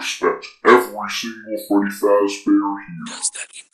respect every single Freddy Fazbear here.